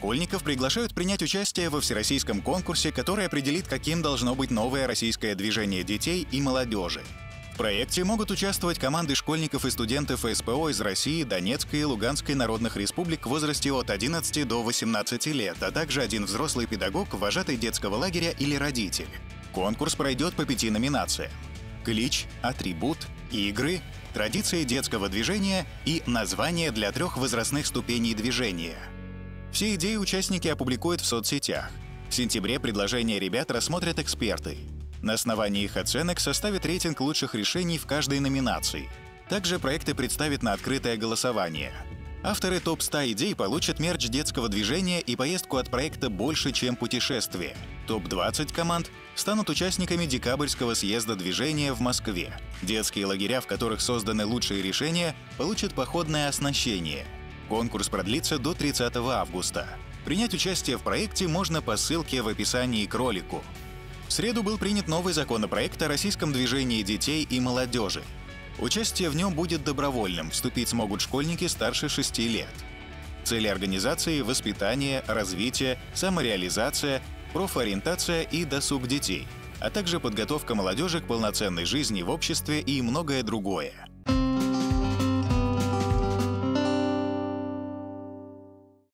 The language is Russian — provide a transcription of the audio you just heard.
Школьников приглашают принять участие во всероссийском конкурсе, который определит, каким должно быть новое российское движение детей и молодежи. В проекте могут участвовать команды школьников и студентов СПО из России, Донецкой и Луганской народных республик в возрасте от 11 до 18 лет, а также один взрослый педагог, вожатый детского лагеря или родитель. Конкурс пройдет по пяти номинациям. Клич, атрибут, игры, традиции детского движения и название для трех возрастных ступеней движения. Все идеи участники опубликуют в соцсетях. В сентябре предложения ребят рассмотрят эксперты. На основании их оценок составят рейтинг лучших решений в каждой номинации. Также проекты представят на открытое голосование. Авторы топ-100 идей получат мерч детского движения и поездку от проекта «Больше, чем путешествие». Топ-20 команд станут участниками декабрьского съезда движения в Москве. Детские лагеря, в которых созданы лучшие решения, получат походное оснащение. Конкурс продлится до 30 августа. Принять участие в проекте можно по ссылке в описании к ролику. В среду был принят новый законопроект о российском движении детей и молодежи. Участие в нем будет добровольным, вступить смогут школьники старше 6 лет. Цели организации – воспитание, развитие, самореализация, профориентация и досуг детей, а также подготовка молодежи к полноценной жизни в обществе и многое другое.